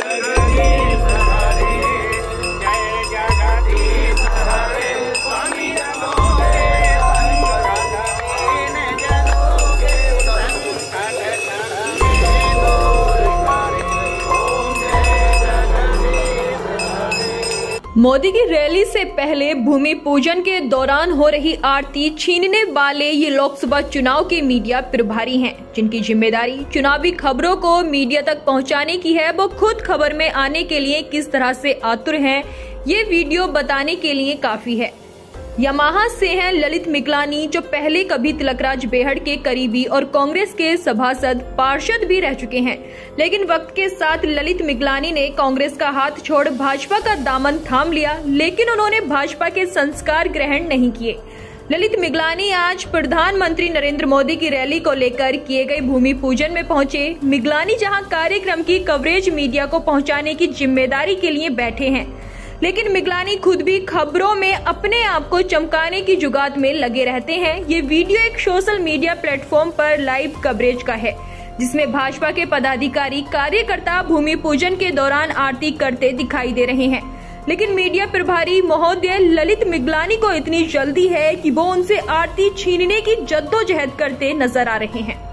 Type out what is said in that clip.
Jai Modi की rally से पहले भूमि पूजन के दौरान हो रही आरती छीनने वाले ये लोकसभा चुनाव के मीडिया प्रभारी हैं। जिनकी ज़िम्मेदारी चुनावी खबरों को मीडिया तक पहुँचाने की है, वो खुद खबर में आने के लिए किस तरह से आतुर हैं, ये वीडियो बताने के लिए काफ़ी है। यमाहा से हैं ललित मिकलानी जो पहले कभी तिलकराज बेहड़ के करीबी और कांग्रेस के सभासद पार्षद भी रह चुके हैं। लेकिन वक्त के साथ ललित मिकलानी ने कांग्रेस का हाथ छोड़ भाजपा का दामन थाम लिया, लेकिन उन्होंने भाजपा के संस्कार ग्रहण नहीं किए। ललित मिगलानी आज प्रधानमंत्री नरेंद्र मोदी की रैली को लेकर किए गए भूमि पूजन में पहुँचे। मिगलानी जहाँ कार्यक्रम की कवरेज मीडिया को पहुँचाने की ज़िम्मेदारी के लिए बैठे हैं। लेकिन मिगलानी खुद भी खबरों में अपने आप को चमकाने की जुगात में लगे रहते हैं। ये वीडियो एक सोशल मीडिया प्लेटफॉर्म पर लाइव कवरेज का है, जिसमें भाजपा के पदाधिकारी कार्यकर्ता भूमि पूजन के दौरान आरती करते दिखाई दे रहे हैं। लेकिन मीडिया प्रभारी महोदय ललित मिगलानी को इतनी जल्दी है कि वो उनसे आरती छीनने की जद्दोजहद करते नज़र आ रहे हैं।